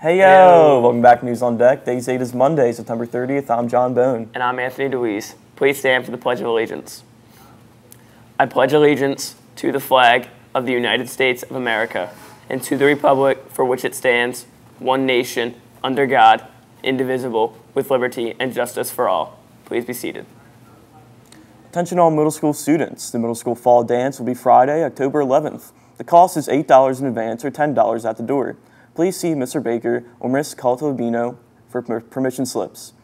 Hey yo! Welcome back to News on Deck. Day's 8 is Monday, September 30th. I'm John Bone. And I'm Anthony DeWeese. Please stand for the Pledge of Allegiance. I pledge allegiance to the flag of the United States of America and to the republic for which it stands, one nation, under God, indivisible, with liberty and justice for all. Please be seated. Attention all middle school students. The middle school fall dance will be Friday, October 11th. The cost is $8 in advance or $10 at the door. Please see Mr. Baker or Miss Caltabino for permission slips.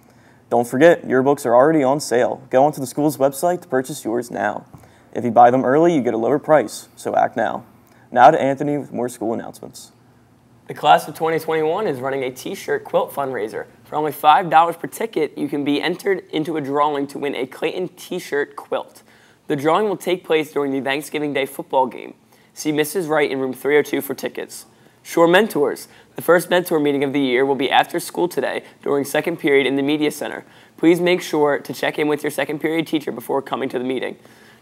Don't forget, yearbooks are already on sale. Go onto the school's website to purchase yours now. If you buy them early, you get a lower price, so act now. Now to Anthony with more school announcements. The class of 2021 is running a t-shirt quilt fundraiser. For only $5 per ticket, you can be entered into a drawing to win a Clayton t-shirt quilt. The drawing will take place during the Thanksgiving Day football game. See Mrs. Wright in room 302 for tickets. Shore Mentors. The first mentor meeting of the year will be after school today during second period in the Media Center. Please make sure to check in with your second period teacher before coming to the meeting.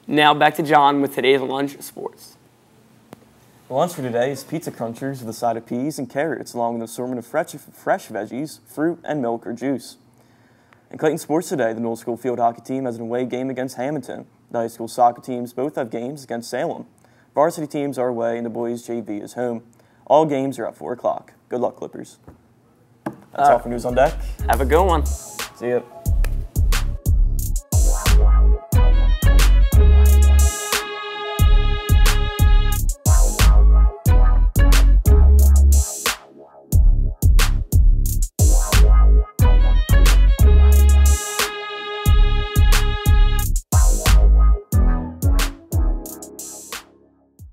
Now back to John with today's lunch sports. Lunch for today is pizza crunchers with a side of peas and carrots, along with an assortment of fresh, fresh veggies, fruit, and milk or juice. In Clayton sports today, the middle school field hockey team has an away game against Hamilton. The high school soccer teams both have games against Salem. Varsity teams are away, and the boys' JV is home. All games are at 4 o'clock. Good luck, Clippers. That's all for News on Deck. Have a good one. See ya.